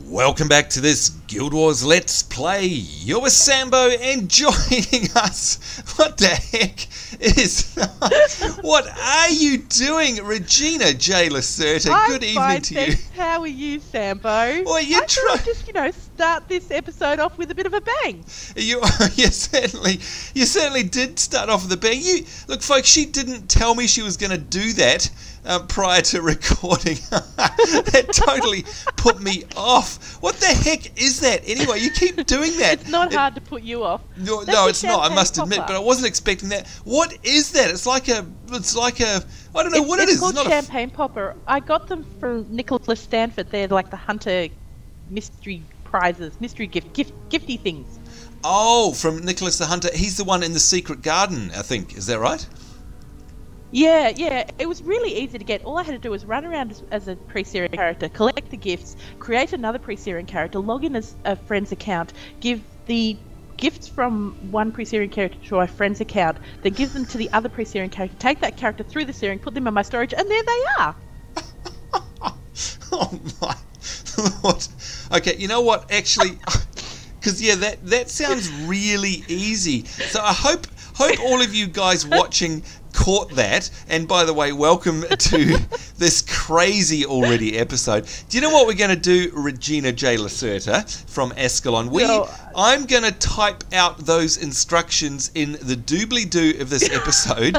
Welcome back to this Guild Wars Let's Play. You're with Sambo and joining us. What the heck is. what are you doing, Regina J. Lacerta? Good evening fine, to you. How are you, Sambo? Well, you I thought I'd just, you know, start this episode off with a bit of a bang. You, you certainly, you certainly did start off with a bang. You look, folks. She didn't tell me she was going to do that uh, prior to recording. that totally put me off. What the heck is that? Anyway, you keep doing that. It's not It- hard to put you off. No, That's no, it's not. I must admit, popper. but I wasn't expecting that. What is that? It's like a. It's like a. I don't know It's, what it's it is. called It's not a. champagne popper. I got them from Nicholas Stanford. They're like the Hunter mystery prizes, mystery gift, gift, gifty things. Oh, from Nicholas the Hunter. He's the one in the secret garden. I think. Is that right? Yeah, yeah. It was really easy to get. All I had to do was run around as, as a pre-Searing character, collect the gifts, create another pre-Searing character, log in as a friend's account, give the gifts from one pre-Searing character to my friend's account, then give them to the other pre-Searing character, take that character through the Searing, put them in my storage, and there they are. Oh my lord. Okay, you know what? Actually, because yeah, that that sounds really easy. So I hope hope all of you guys watching caught that. And by the way, welcome to this crazy already episode. Do you know what we're going to do, Regina J. Lacerta from Ascalon? We. I'm going to type out those instructions in the doobly doo of this episode,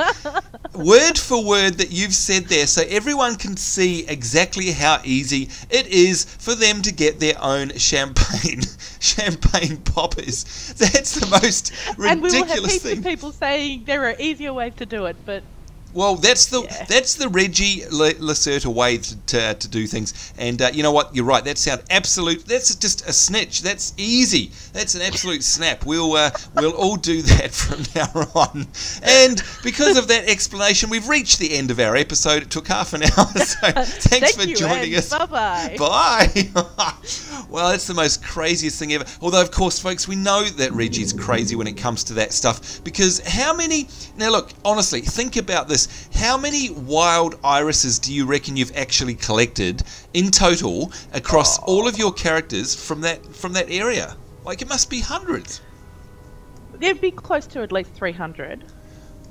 word for word that you've said there, so everyone can see exactly how easy it is for them to get their own champagne, champagne poppers. That's the most ridiculous and we will have thing. people saying there are easier ways to do it, but Well, that's the Yeah. that's the Reggie La- Lacerta way to, to, to do things. And uh, you know what? You're right. That sound absolute. That's just a snitch. That's easy. That's an absolute snap. We'll uh, we'll all do that from now on. And because of that explanation, we've reached the end of our episode. It took half an hour. So thanks thank for joining us. Bye-bye. Bye. well, it's the most craziest thing ever. Although, of course, folks, we know that Reggie's crazy when it comes to that stuff because how many. Now, look, honestly, think about this. How many wild irises do you reckon you've actually collected in total across all of your characters from that from that area? Like, it must be hundreds. There'd be close to at least 300.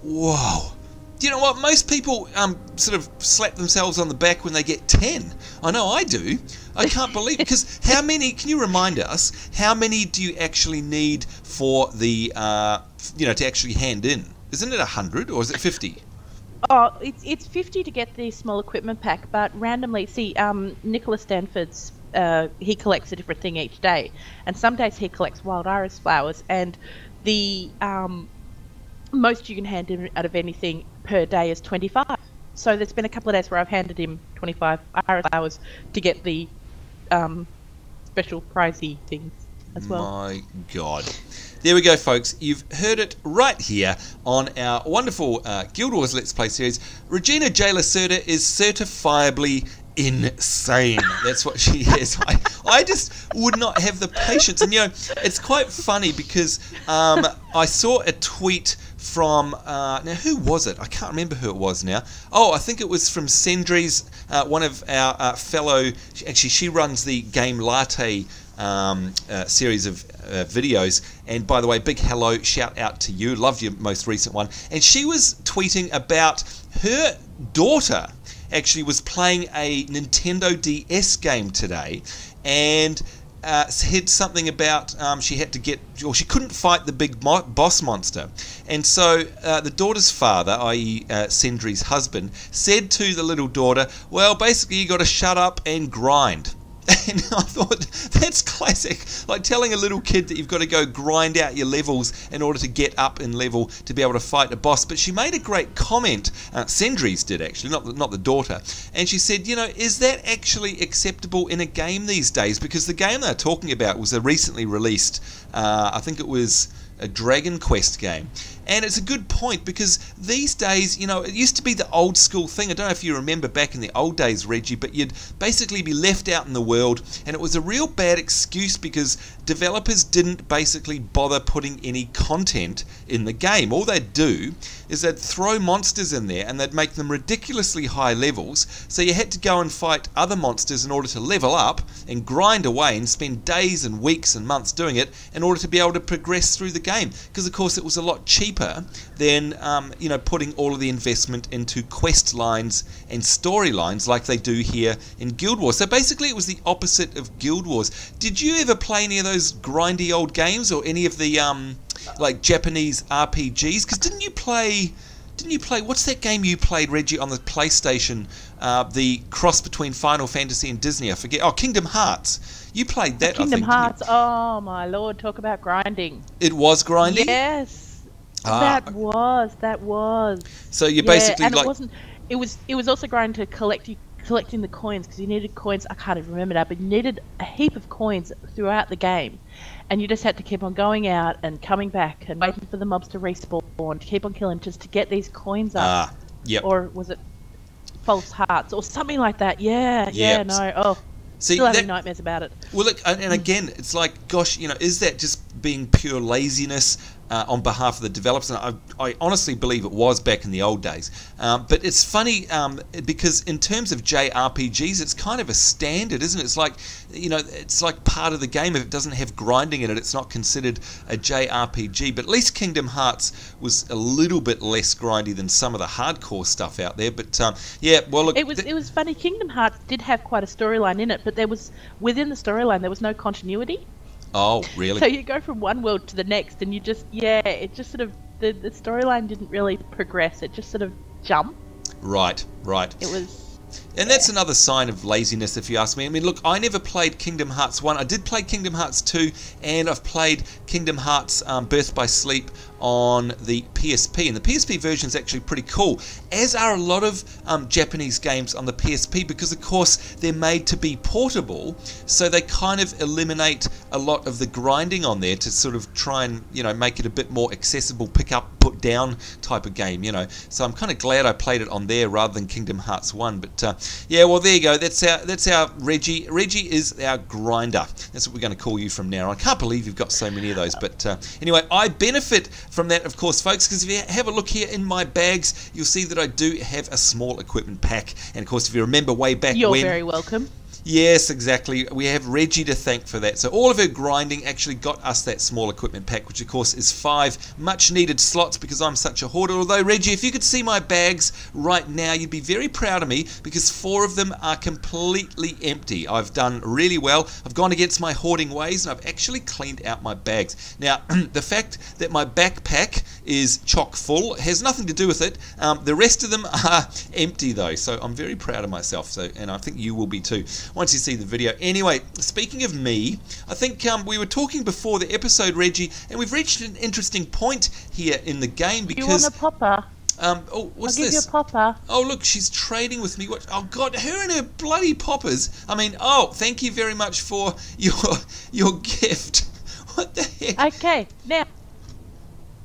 Whoa. Do you know what? Most people um, sort of slap themselves on the back when they get 10. I know I do. I can't believe because how many? Can you remind us how many do you actually need for the uh, you know to actually hand in? Isn't it hundred or is it fifty? Oh, it's it's fifty to get the small equipment pack, but randomly, see, um, Nicholas Stanford's uh, he collects a different thing each day, and some days he collects wild iris flowers, and the um, most you can hand him out of anything per day is twenty five. So there's been a couple of days where I've handed him twenty five iris flowers to get the um, special prizey things as well. My God. There we go, folks. You've heard it right here on our wonderful uh, Guild Wars Let's Play series. Regina J. Lacerta is certifiably insane. That's what she is. I, I just would not have the patience. And, you know, it's quite funny because um, I saw a tweet from, uh, now who was it? I can't remember who it was now. Oh, I think it was from Sendry's, uh, one of our uh, fellow, actually, she runs the Game Latte um, uh, series of uh, videos. And by the way, big hello, shout out to you. Loved your most recent one. And she was tweeting about her daughter actually was playing a Nintendo DS game today and uh, said something about um, she had to get, or she couldn't fight the big mo- boss monster. And so uh, the daughter's father, i.e., uh, Sendry's husband, said to the little daughter, Well, basically, you got to shut up and grind. And I thought that's classic, like telling a little kid that you've got to go grind out your levels in order to get up in level to be able to fight a boss. But she made a great comment. Uh, Sendries did actually, not the, not the daughter, and she said, you know, is that actually acceptable in a game these days? Because the game they're talking about was a recently released. Uh, I think it was a Dragon Quest game. And it's a good point because these days, you know, it used to be the old school thing. I don't know if you remember back in the old days, Reggie, but you'd basically be left out in the world, and it was a real bad excuse because developers didn't basically bother putting any content in the game. All they'd do is they'd throw monsters in there and they'd make them ridiculously high levels, so you had to go and fight other monsters in order to level up and grind away and spend days and weeks and months doing it in order to be able to progress through the game. Because, of course, it was a lot cheaper cheaper than um, you know putting all of the investment into quest lines and storylines like they do here in Guild Wars. So basically, it was the opposite of Guild Wars. Did you ever play any of those grindy old games or any of the um, like Japanese RPGs? Because didn't you play? Didn't you play? What's that game you played, Reggie, on the PlayStation? Uh, the cross between Final Fantasy and Disney. I forget. Oh, Kingdom Hearts. You played that. Kingdom think, Hearts. Oh my lord! Talk about grinding. It was grinding. Yes. Ah. That was that was. So you're basically and like. It wasn't. It was. It was also going to collect you collecting the coins because you needed coins. I can't even remember that, but you needed a heap of coins throughout the game, and you just had to keep on going out and coming back and waiting for the mobs to respawn to keep on killing just to get these coins up. Ah, yep. Or was it false hearts or something like that? Yeah, yep. yeah, no. Oh, See, still having that, nightmares about it. Well, look, and again, it's like, gosh, you know, is that just being pure laziness? Uh, on behalf of the developers. And I, I, honestly believe it was back in the old days. Um, but it's funny um, because in terms of JRPGs, it's kind of a standard, isn't it? It's like, you know, it's like part of the game. If it doesn't have grinding in it, it's not considered a JRPG. But at least Kingdom Hearts was a little bit less grindy than some of the hardcore stuff out there. But um, yeah, well, look, it was it was funny. Kingdom Hearts did have quite a storyline in it, but there was within the storyline there was no continuity. Oh, really? So you go from one world to the next, and you just yeah, it just sort of the the storyline didn't really progress. It just sort of jumped. Right, right. It was and that's another sign of laziness, if you ask me. I mean, look, I never played Kingdom Hearts 1. I did play Kingdom Hearts 2, and I've played Kingdom Hearts um, Birth by Sleep on the PSP. And the PSP version is actually pretty cool, as are a lot of um, Japanese games on the PSP, because, of course, they're made to be portable, so they kind of eliminate a lot of the grinding on there to sort of try and, you know, make it a bit more accessible, pick up, put down type of game, you know. So I'm kind of glad I played it on there rather than Kingdom Hearts 1. But uh, yeah, well there you go. That's our that's our Reggie. Reggie is our grinder. That's what we're going to call you from now. I can't believe you've got so many of those. But uh, anyway, I benefit from that, of course, folks, because if you have a look here in my bags, you'll see that I do have a small equipment pack. And of course, if you remember way back You're when, very welcome. Yes, exactly. We have Reggie to thank for that. So all of her grinding actually got us that small equipment pack, which of course is five much needed slots because I'm such a hoarder. Although Reggie, if you could see my bags right now, you'd be very proud of me because four of them are completely empty. I've done really well. I've gone against my hoarding ways and I've actually cleaned out my bags. Now, the fact that my backpack is chock full has nothing to do with it. Um, the rest of them are empty though, so I'm very proud of myself. So, and I think you will be too once you see the video. Anyway, speaking of me, I think um, we were talking before the episode, Reggie, and we've reached an interesting point here in the game because. You want a popper? Um, oh, what's I'll this? give you a popper. Oh, look, she's trading with me. What? Oh, God, her and her bloody poppers. I mean, oh, thank you very much for your your gift. What the heck? Okay, now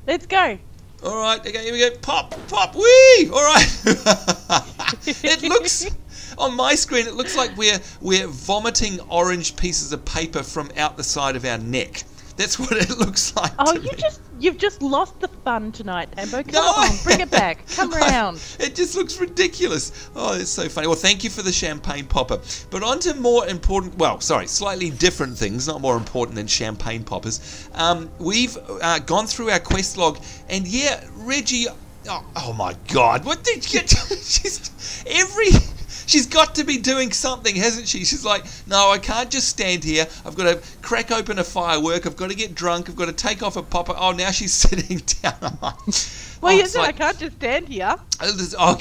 let's go. All right, okay, here we go. Pop, pop, wee! All right. it looks on my screen. It looks like we're we're vomiting orange pieces of paper from out the side of our neck. That's what it looks like. Oh, you me. just you've just lost the fun tonight, Ambo. Come No, on, bring it back. Come around. It just looks ridiculous. Oh, it's so funny. Well, thank you for the champagne popper. But on to more important, well, sorry, slightly different things, not more important than champagne poppers. Um, we've uh, gone through our quest log, and yeah, Reggie. Oh, oh my God! What did you? Just every. She's got to be doing something, hasn't she? She's like, no, I can't just stand here. I've got to crack open a firework. I've got to get drunk. I've got to take off a popper. Oh, now she's sitting down. Well, Oh, you said like- I can't just stand here. Oh, oh,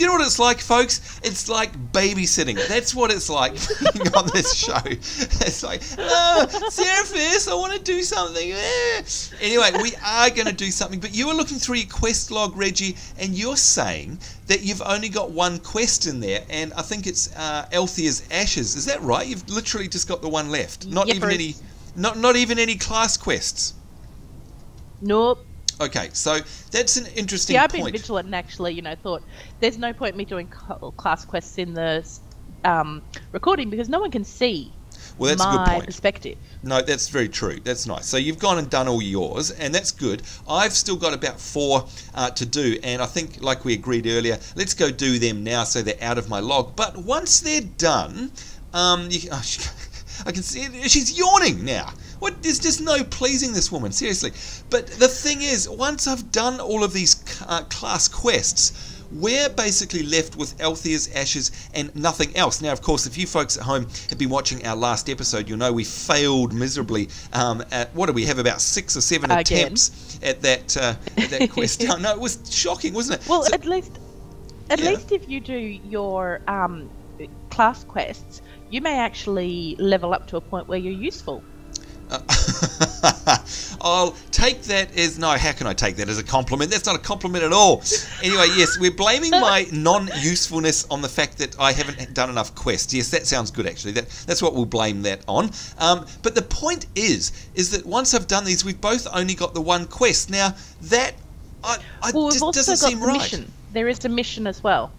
do you know what it's like, folks? It's like babysitting. That's what it's like on this show. It's like, oh, Seraphis, I want to do something. Eh. Anyway, we are going to do something, but you were looking through your quest log, Reggie, and you're saying that you've only got one quest in there, and I think it's uh, Althea's Ashes. Is that right? You've literally just got the one left. Not even any, not not even any class quests. Nope. Okay, so that's an interesting Yeah, I've been point. vigilant and actually, you know, thought there's no point me doing class quests in the um, recording because no one can see well, that's my a good point. perspective. No, that's very true. That's nice. So you've gone and done all yours, and that's good. I've still got about four uh, to do, and I think, like we agreed earlier, let's go do them now so they're out of my log. But once they're done, um, you, oh, I can see it, she's yawning now. What? There's just no pleasing this woman, seriously. But the thing is, once I've done all of these uh, class quests, we're basically left with Althea's ashes and nothing else. Now, of course, if you folks at home have been watching our last episode, you'll know we failed miserably. Um, at what do we have about six or seven Again. attempts at that uh, at that quest? no, no, it was shocking, wasn't it? Well, So- at least, at Yeah. least if you do your um, class quests, you may actually level up to a point where you're useful. I'll take that as no. How can I take that as a compliment? That's not a compliment at all. Anyway, yes, we're blaming my non-usefulness on the fact that I haven't done enough quests. Yes, that sounds good actually. That that's what we'll blame that on. Um, but the point is, is that once I've done these, we've both only got the one quest. Now that I, I Well, just doesn't got seem right. mission. There is a mission as well.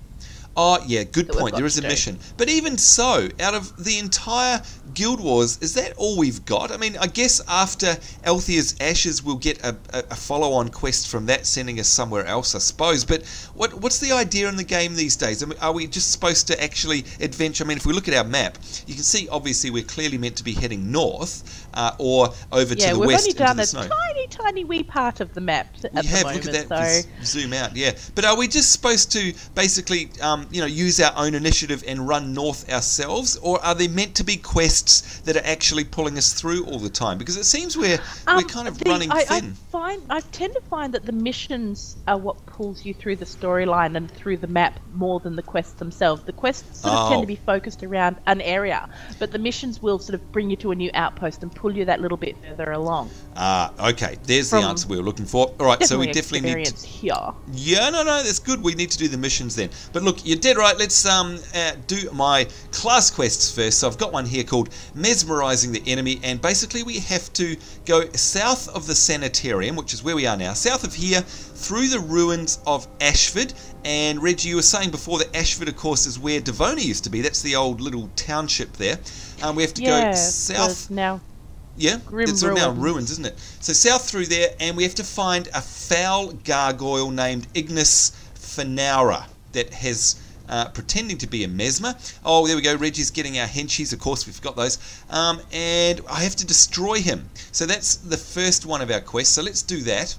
Oh, yeah, good point. There is a do. mission. But even so, out of the entire Guild Wars, is that all we've got? I mean, I guess after Althea's Ashes, we'll get a, a, a follow on quest from that, sending us somewhere else, I suppose. But what what's the idea in the game these days? I mean, are we just supposed to actually adventure? I mean, if we look at our map, you can see obviously we're clearly meant to be heading north uh, or over yeah, to the west. we've west only done a tiny, tiny wee part of the map at We the have. moment. Look at that. so zoom out. Yeah. But are we just supposed to basically, um, you know, use our own initiative and run north ourselves, or are they meant to be quests that are actually pulling us through all the time? Because it seems we're we're Um, kind of the- running I, I find I tend to find that the missions are what pulls you through the storyline and through the map more than the quests themselves. The quests sort of Oh. tend to be focused around an area, but the missions will sort of bring you to a new outpost and pull you that little bit further along. Ah, okay. There's the answer we were looking for. All right. so we definitely need. To, here. Yeah, no, no, that's good. We need to do the missions then. But look, you're dead right. Let's um uh, do my class quests first. So I've got one here called Mesmerizing the Enemy, and basically we have to go south of the sanitarium, which is where we are now, south of here, through the ruins of Ashford. And Reggie, you were saying before that Ashford, of course, is where Devona used to be. That's the old little township there. Um, we have to Yeah, go south now yeah, Grim it's all now ruins. ruins, isn't it? So south through there, and we have to find a foul gargoyle named Ignis Fanaura that has uh, pretending to be a mesmer. Oh, there we go. Reggie's getting our henchies. Of course, we forgot those. Um, and I have to destroy him. So that's the first one of our quests. So let's do that.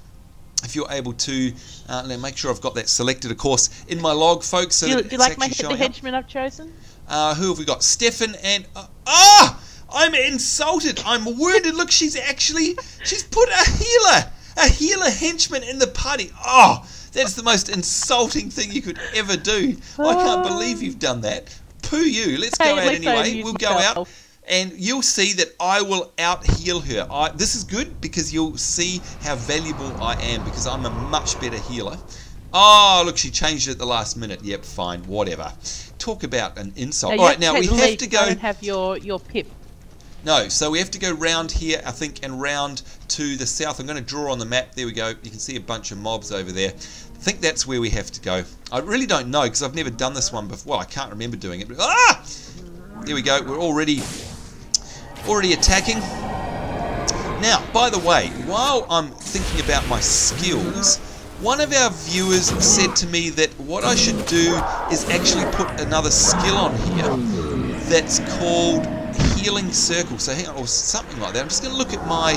If you're able to, uh, let me make sure I've got that selected, of course, in my log, folks. So do, you, do you like my the showing up. I've chosen? Uh, who have we got? Stefan and uh, ah, I'm insulted. I'm wounded. Look, she's actually she's put a healer, a healer henchman in the party. Oh, that's the most insulting thing you could ever do. I can't believe you've done that. Poo you. Let's go at out anyway. We'll go out. And you'll see that I will out heal her. I, this is good because you'll see how valuable I am because I'm a much better healer. Oh, look, she changed it at the last minute. Yep, fine, whatever. Talk about an insult. you All right, now we have to go. don't have your your pip. No, so we have to go round here, I think, and round to the south. I'm going to draw on the map. There we go. You can see a bunch of mobs over there. I think that's where we have to go. I really don't know because I've never done this one before. Well, I can't remember doing it. But, ah! There we go. We're already already attacking. Now, by the way, while I'm thinking about my skills, one of our viewers said to me that what I should do is actually put another skill on here that's called Healing Circle. So hang on, or something like that. I'm just going to look at my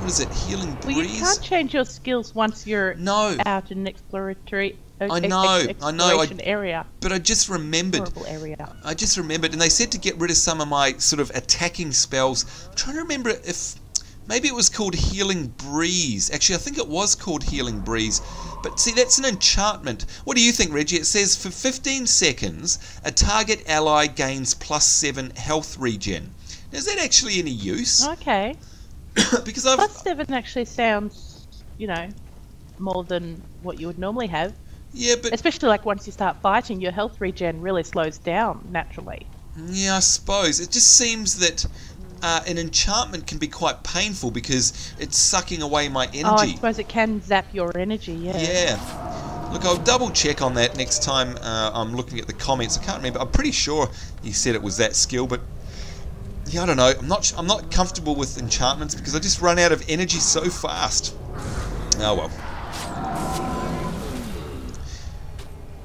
what is it? Healing Well, you can't change your skills once you're No, out in an exploratory. uh, I know, I know, I- area. but I just remembered. Area. I just remembered, and they said to get rid of some of my sort of attacking spells. I'm trying to remember if maybe it was called Healing Breeze. Actually, I think it was called Healing Breeze. But see, that's an enchantment. What do you think, Reggie? It says for 15 seconds, a target ally gains plus 7 health regen. Now, is that actually any use? Okay. because I've. Plus seven actually sounds, you know, more than what you would normally have. Yeah, but. Especially like once you start fighting, your health regen really slows down naturally. Yeah, I suppose. It just seems that uh, an enchantment can be quite painful because it's sucking away my energy. Oh, I suppose it can zap your energy. Yeah. Yeah. Look, I'll double check on that next time uh, I'm looking at the comments. I can't remember. I'm pretty sure he said it was that skill, but yeah, I don't know. I'm not. I'm not comfortable with enchantments because I just run out of energy so fast. Oh well.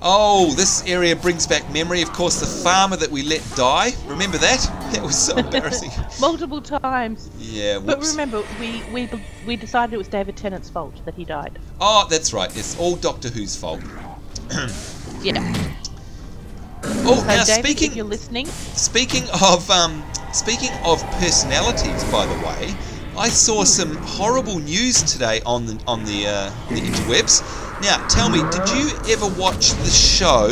Oh, this area brings back memory. Of course, the farmer that we let die. Remember that? That was so embarrassing. Multiple times. yeah. But remember, we, we we decided it was David Tennant's fault that he died. Oh, that's right. It's all Doctor Who's fault. Yeah. Oh, So now David, speaking if you're listening, Speaking of um, speaking of personalities, by the way, I saw some horrible news today on the on the uh, the interwebs. Now, tell me, did you ever watch the show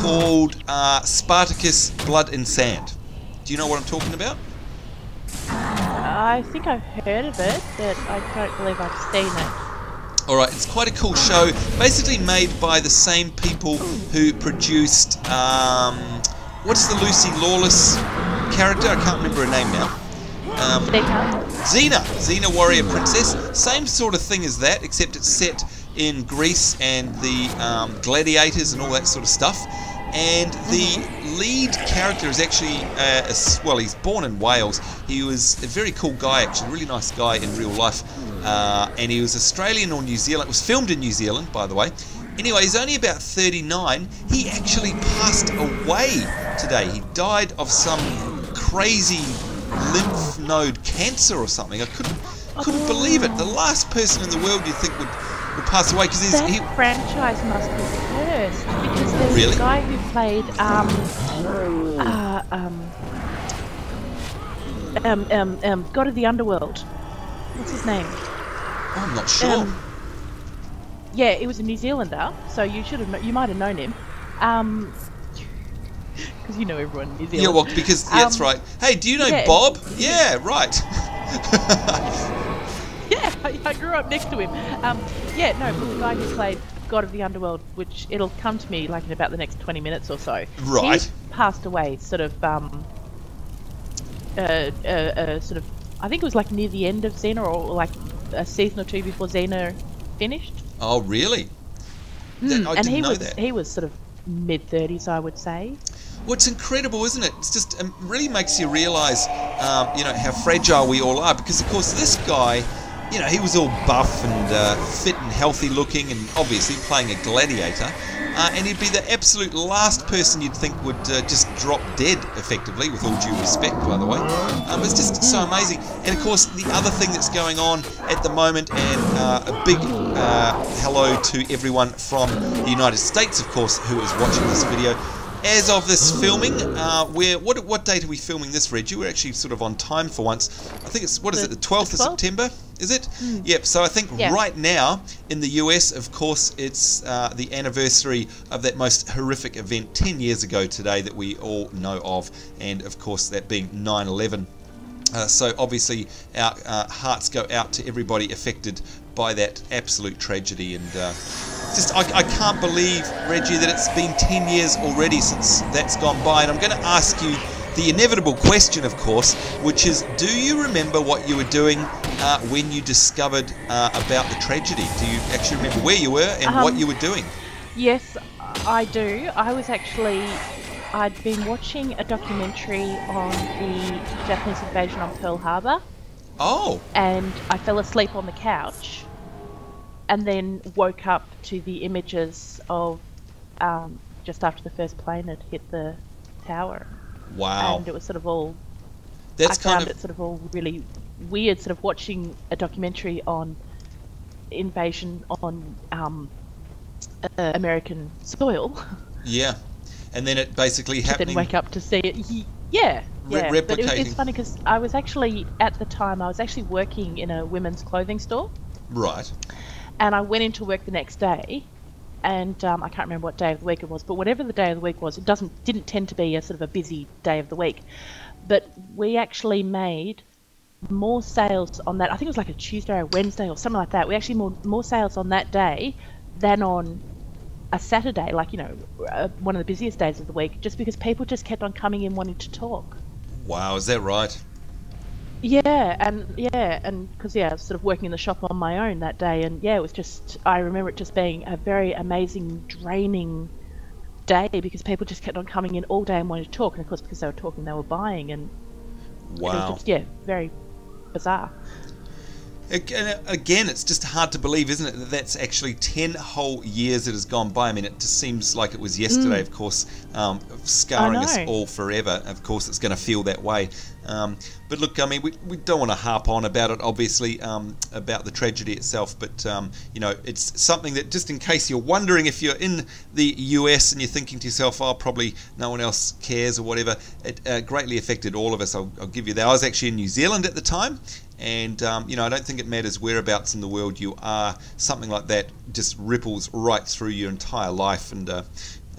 called uh, Spartacus: Blood and Sand? Do you know what I'm talking about? I think I've heard of it, but I don't believe I've seen it. All right, it's quite a cool show. Basically made by the same people who produced um, what's the Lucy Lawless character? I can't remember her name now. Um? Xena, Xena Warrior Princess, same sort of thing as that, except it's set in Greece and the um, gladiators and all that sort of stuff. And the lead character is actually, uh, a well, he's born in Wales. He was a very cool guy, actually, really nice guy in real life. Uh, and he was Australian or New Zealand. It was filmed in New Zealand, by the way. Anyway, he's only about 39. He actually passed away today. He died of some crazy lymph node cancer or something. I couldn't couldn't believe it. The last person in the world you'd think would, would pass away because That he franchise must be cursed because there's Really? a guy who played um uh, um um um um God of the Underworld. What's his name? oh, I'm not sure. Um, yeah, he was a New Zealander, so you should have you might have known him. Um, because you know everyone in New Zealand. yeah, well, because yeah, that's Um, right. Hey, do you know yeah. Bob? Yeah, right. I, grew up next to him. Um, yeah, no, but the guy who played God of the Underworld, which it'll come to me like in about the next 20 minutes or so. Right. He passed away, sort of, um, uh, uh, uh, sort of, I think it was like near the end of Xena or like a season or two before Xena finished. oh, really? That- I and didn't he know was that. he was sort of mid 30s, I would say. Well, it's incredible, isn't it? It's just it really makes you realise, um, you know, how fragile we all are. Because of course, this guy, you know, he was all buff and uh, fit and healthy looking, and obviously playing a gladiator. Uh, and he'd be the absolute last person you'd think would uh, just drop dead, effectively, with all due respect, by the way. Um, it's just so amazing. And of course, the other thing that's going on at the moment, and uh, a big uh, hello to everyone from the United States, of course, who is watching this video. As of this filming, uh, we're what what date are we filming this, Reggie? We're actually sort of on time for once. I think it's what is The- it, the twelfth of the 12th? September? Is it? Yep. So I think Yeah. right now in the US, of course, it's uh, the anniversary of that most horrific event 10 years ago today that we all know of, and of course that being 9/11. Uh, so obviously our uh, hearts go out to everybody affected by that absolute tragedy, and uh, just I, I can't believe Reggie that it's been 10 years already since that's gone by, and I'm going to ask you the inevitable question, of course, which is, do you remember what you were doing uh, when you discovered uh, about the tragedy? Do you actually remember where you were and what Um, you were doing? Yes, I do. I was actually. I'd been watching a documentary on the Japanese invasion on Pearl Harbor, Oh, and I fell asleep on the couch, and then woke up to the images of um, just after the first plane had hit the tower, wow. and it was sort of all. That's I kind found of it sort of all really weird, sort of watching a documentary on invasion on um, uh, American soil. yeah. And then it basically then wake up to see it. Ye- Yeah, Re- But it was, it's funny because I was actually at the time I was actually working in a women's clothing store, Right. And I went into work the next day, and um, I can't remember what day of the week it was, but whatever the day of the week was, it doesn't didn't tend to be a sort of a busy day of the week, but we actually made more sales on that. I think it was like a Tuesday or Wednesday or something like that. We actually more more sales on that day than on a Saturday, like you know, uh, one of the busiest days of the week, just because people just kept on coming in wanting to talk. Wow, is that right? Yeah, and yeah, and because yeah, I was sort of working in the shop on my own that day, and yeah, it was just I remember it just being a very amazing, draining day because people just kept on coming in all day and wanting to talk, and of course because they were talking, they were buying, and it was Wow. just yeah, very bizarre. Again, again, it's just hard to believe, isn't it, that that's actually 10 whole years that has gone by. I mean, it just seems like it was yesterday, of course, um, scarring us all forever. Of course, it's going to feel that way. Um, but look, I mean, we, we don't want to harp on about it, obviously, um, about the tragedy itself, but, um, you know, it's something that, just in case you're wondering if you're in the US and you're thinking to yourself, oh, probably no one else cares or whatever, it uh, greatly affected all of us. I'll, I'll give you that. I was actually in New Zealand at the time, and um, you know I don't think it matters whereabouts in the world you are. Something like that just ripples right through your entire life, and uh,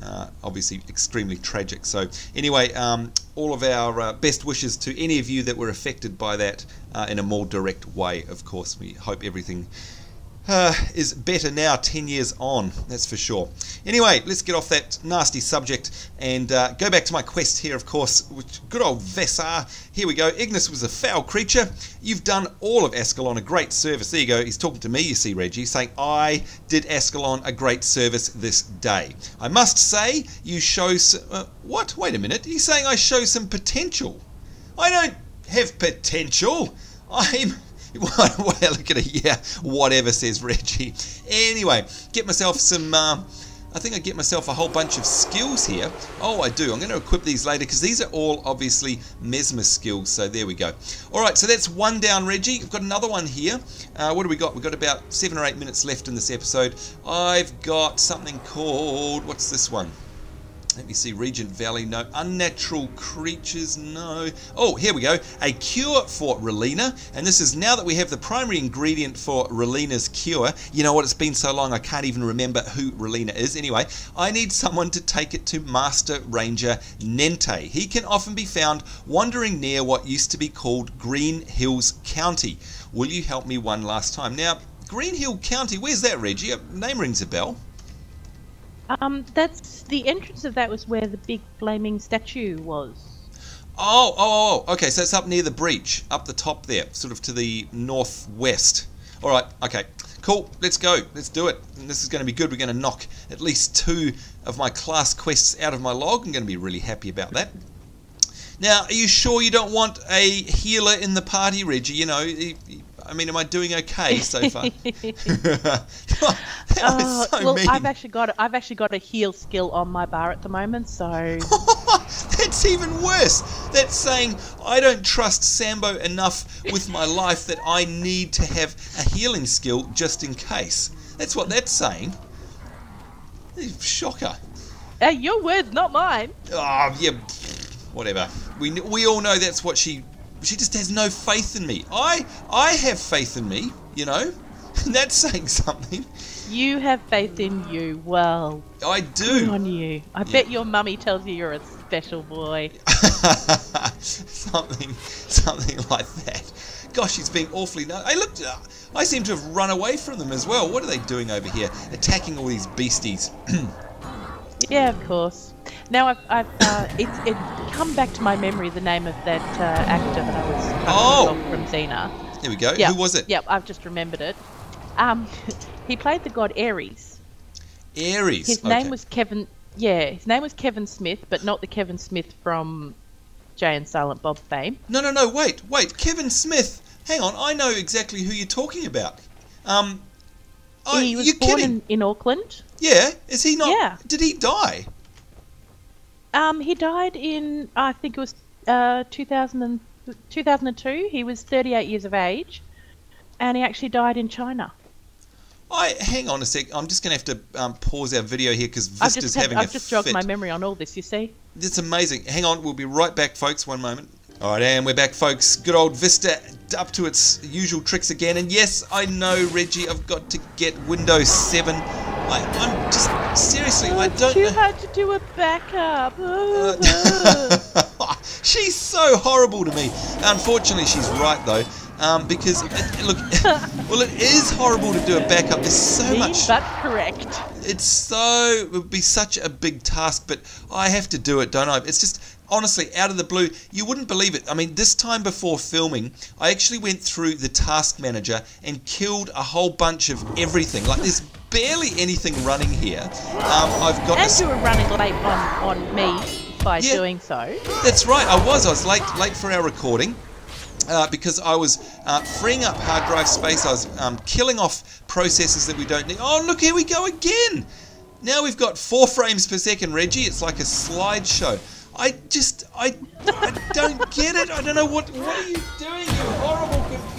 uh, obviously extremely tragic. So anyway, um, all of our uh, best wishes to any of you that were affected by that uh, in a more direct way. Of course, we hope everything. Uh, is better now 10 years on, that's for sure. Anyway, let's get off that nasty subject and uh, go back to my quest here, of course. Which, good old Vessar. Here we go. Ignis was a foul creature. You've done all of Ascalon a great service. There you go. He's talking to me, you see, Reggie, saying, I did Ascalon a great service this day. I must say, you show. uh, what? Wait a minute. He's saying I show some potential. I don't have potential. I'm. well, look at it. Yeah, whatever says Reggie. Anyway, get myself some. Uh, I think I get myself a whole bunch of skills here. Oh, I do. I'm going to equip these later because these are all obviously mesmer skills. So there we go. All right, so that's one down, Reggie. I've got another one here. Uh, what do we got? We've got about seven or eight minutes left in this episode. I've got something called. What's this one? Let me see, Regent Valley, no. Unnatural creatures, no. Oh, here we go. A cure for Relina. And this is now that we have the primary ingredient for Relina's cure. You know what? It's been so long I can't even remember who Relina is. Anyway, I need someone to take it to Master Ranger Nente. He can often be found wandering near what used to be called Green Hills County. Will you help me one last time? Now, Green Hill County, where's that, Reggie? Name rings a bell. Um, that's the entrance of that was where the big flaming statue was. Oh, oh, oh, okay. So it's up near the breach, up the top there, sort of to the northwest. All right, okay, cool. Let's go. Let's do it. And this is going to be good. We're going to knock at least two of my class quests out of my log. I'm going to be really happy about that. Now, are you sure you don't want a healer in the party, Reggie? You know, I- mean, am I doing okay so far? that Oh, was so well, mean. I've actually got a, I've actually got a heal skill on my bar at the moment, so That's even worse. That's saying I don't trust Sambo enough with my life that I need to have a healing skill just in case. That's what that's saying. Shocker. uh, your words, not mine. Oh, yeah, whatever. We we all know that's what she she just has no faith in me. I I have faith in me, you know. that's saying something. You have faith in you. Well, I do. on you. I bet your mummy tells you you're a special boy. something, something like that. Gosh, he's being awfully. No- I looked. Uh, I seem to have run away from them as well. What are they doing over here? Attacking all these beasties. Yeah, of course. Now I've, I've uh, it's it's come back to my memory the name of that uh, actor that I was Oh! to look up from Xena. Here we go. Yeah, Who was it? Yep, I've just remembered it. Um, he played the god Ares. Ares. His Okay. name was Kevin. Yeah, his name was Kevin Smith, but not the Kevin Smith from Jay and Silent Bob fame. No, no, no. Wait, wait. Kevin Smith. Hang on. I know exactly who you're talking about. Um. Oh, he was you're born kidding? in, in Auckland. Yeah. Is he not? Yeah. Did he die? Um, he died in I think it was uh, 2000 and, 2002. He was 38 years of age, and he actually died in China. I hang on a sec. I'm just gonna have to um, pause our video here because Vista's having I've a just jogged fit. my memory on all this. You see. It's amazing. Hang on, we'll be right back, folks. One moment. All right, and we're back, folks. Good old Vista up to its usual tricks again. And yes, I know, Reggie, I've got to get Windows 7. I, I'm just seriously, I don't You know. had to do a backup. she's so horrible to me. Unfortunately, she's right though, um, because it, look, well, it is horrible to do a backup. There's so Mean, much. but correct. It's so it would be such a big task, but I have to do it, don't I? It's just honestly, out of the blue, you wouldn't believe it. I mean, this time before filming, I actually went through the task manager and killed a whole bunch of everything. Like, there's barely anything running here. Um, I've got. And you were running late on, on me by yeah, doing so. That's right. I was. I was late late for our recording. Uh, because I was uh, freeing up hard drive space, I was um, killing off processes that we don't need. Oh, look, here we go again! Now we've got four frames per second, Reggie. It's like a slideshow. I just, I, I don't get it. I don't know what, what are you doing, you horrible computer?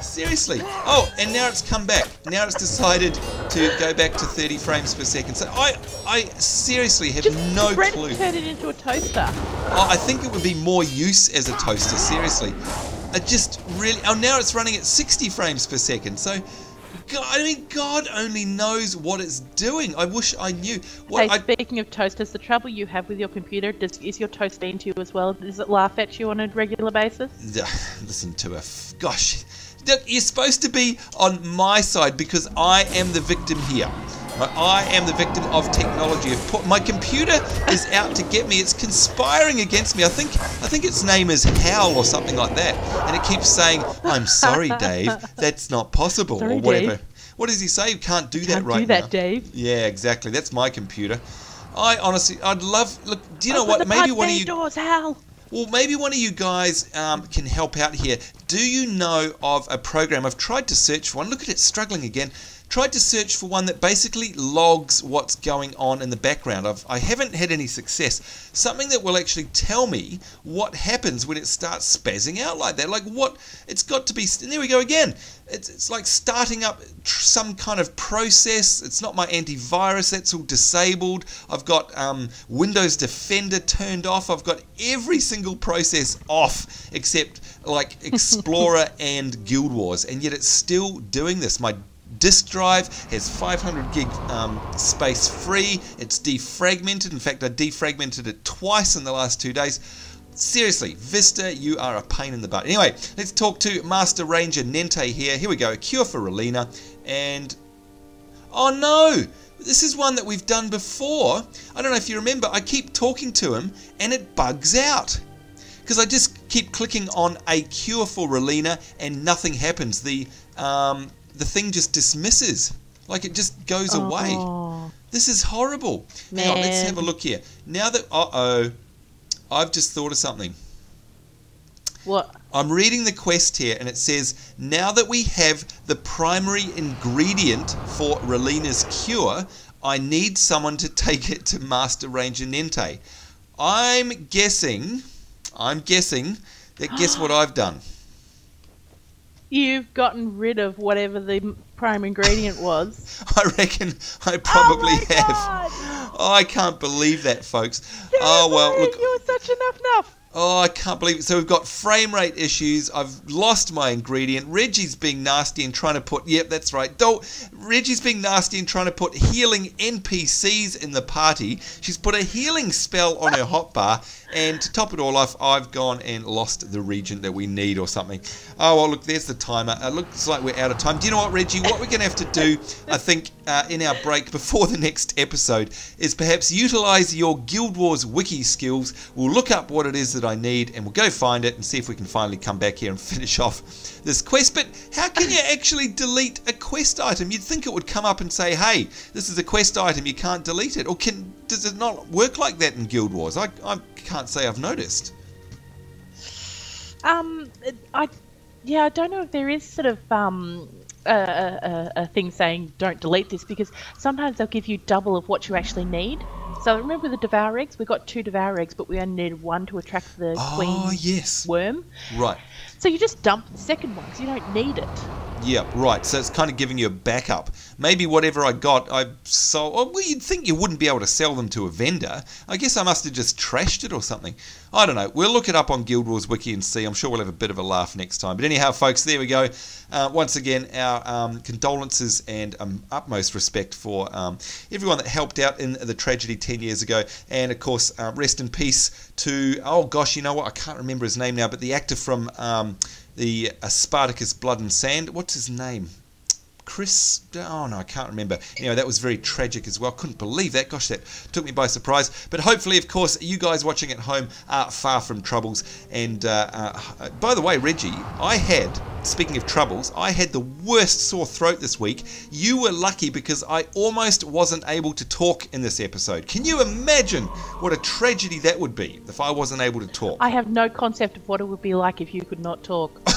Seriously. Oh, and now it's come back. Now it's decided to go back to 30 frames per second. So I, I seriously have just no clue. Turn it into a toaster. Oh, I think it would be more use as a toaster. Seriously. It just really. Oh, now it's running at 60 frames per second. So God, I mean, God only knows what it's doing. I wish I knew. What, hey, I... speaking of toasters, the trouble you have with your computer, does, is your toast mean to you as well? Does it laugh at you on a regular basis? Listen to her. Gosh. Look, you're supposed to be on my side because I am the victim here. I am the victim of technology. My computer is out to get me. It's conspiring against me. I think I think its name is Hal or something like that, and it keeps saying, "I'm sorry, Dave. That's not possible," sorry, or whatever. Dave. What does he say? You can't do can't that right do that, now. Dave. Yeah, exactly. That's my computer. I honestly, I'd love. Look, do you know what? Maybe one of you. doors, Hal. Well, maybe one of you guys um, can help out here. Do you know of a program? I've tried to search for one. Look at it struggling again tried to search for one that basically logs what's going on in the background. I've, I haven't had any success. Something that will actually tell me what happens when it starts spazzing out like that. Like what? It's got to be. And there we go again. It's, it's like starting up some kind of process. It's not my antivirus. That's all disabled. I've got um, Windows Defender turned off. I've got every single process off except like Explorer and Guild Wars, and yet it's still doing this. My disk drive has 500 gig um, space free. It's defragmented. In fact, I defragmented it twice in the last two days. Seriously, Vista, you are a pain in the butt. Anyway, let's talk to Master Ranger Nente here. Here we go, a cure for Relina. And, oh no, this is one that we've done before. I don't know if you remember, I keep talking to him and it bugs out. Because I just keep clicking on a cure for Relina and nothing happens. The um, the thing just dismisses. Like it just goes oh. away. This is horrible. Man. On, let's have a look here. Now that uh oh, I've just thought of something. What? I'm reading the quest here and it says now that we have the primary ingredient for Relina's cure, I need someone to take it to Master Ranger Nente. I'm guessing I'm guessing that guess what I've done? You've gotten rid of whatever the prime ingredient was. I reckon I probably oh have. God. Oh, I can't believe that, folks. Damn oh well, look. You're such enough nuff. Oh, I can't believe it. So we've got frame rate issues. I've lost my ingredient. Reggie's being nasty and trying to put. Yep, that's right. Though Reggie's being nasty and trying to put healing NPCs in the party. She's put a healing spell on her hotbar, and to top it all off, I've gone and lost the regent that we need or something. Oh well, look, there's the timer. It looks like we're out of time. Do you know what, Reggie? What we're going to have to do, I think, uh, in our break before the next episode, is perhaps utilize your Guild Wars wiki skills. We'll look up what it is that I need, and we'll go find it and see if we can finally come back here and finish off this quest. But how can you actually delete a quest item? You'd think it would come up and say, "Hey, this is a quest item. You can't delete it." Or can does it not work like that in Guild Wars? I, I can't say I've noticed. Um, I yeah, I don't know if there is sort of um a, a, a, thing saying don't delete this because sometimes they'll give you double of what you actually need. So remember the devour eggs? We got two devour eggs, but we only needed one to attract the ah, oh, queen yes. worm. Right. So you just dump the second one because you don't need it. Yeah, right. So it's kind of giving you a backup. Maybe whatever I got, I sold. Oh, well, you'd think you wouldn't be able to sell them to a vendor. I guess I must have just trashed it or something. I don't know. We'll look it up on Guild Wars Wiki and see. I'm sure we'll have a bit of a laugh next time. But anyhow, folks, there we go. Uh, once again, our um, condolences and um, utmost respect for um, everyone that helped out in the tragedy 10 years ago. And of course, uh, rest in peace to, oh gosh, you know what? I can't remember his name now, but the actor from um, the uh, Spartacus Blood and Sand. What's his name? Chris, oh no, I can't remember. Anyway, that was very tragic as well. Couldn't believe that. Gosh, that took me by surprise. But hopefully, of course, you guys watching at home are far from troubles. And uh, uh, by the way, Reggie, I had, speaking of troubles, I had the worst sore throat this week. You were lucky because I almost wasn't able to talk in this episode. Can you imagine what a tragedy that would be if I wasn't able to talk? I have no concept of what it would be like if you could not talk.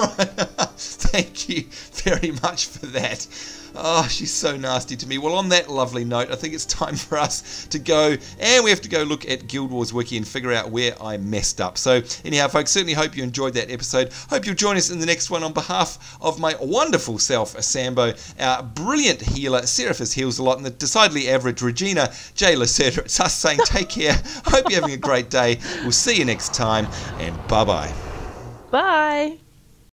Thank you very much for that. Oh, she's so nasty to me. Well, on that lovely note, I think it's time for us to go and we have to go look at Guild Wars Wiki and figure out where I messed up. So, anyhow, folks, certainly hope you enjoyed that episode. Hope you'll join us in the next one on behalf of my wonderful self, Sambo, our brilliant healer, Seraphis heals a lot, and the decidedly average Regina J. Lacerta. It's us saying take care. hope you're having a great day. We'll see you next time, and bye bye. Bye.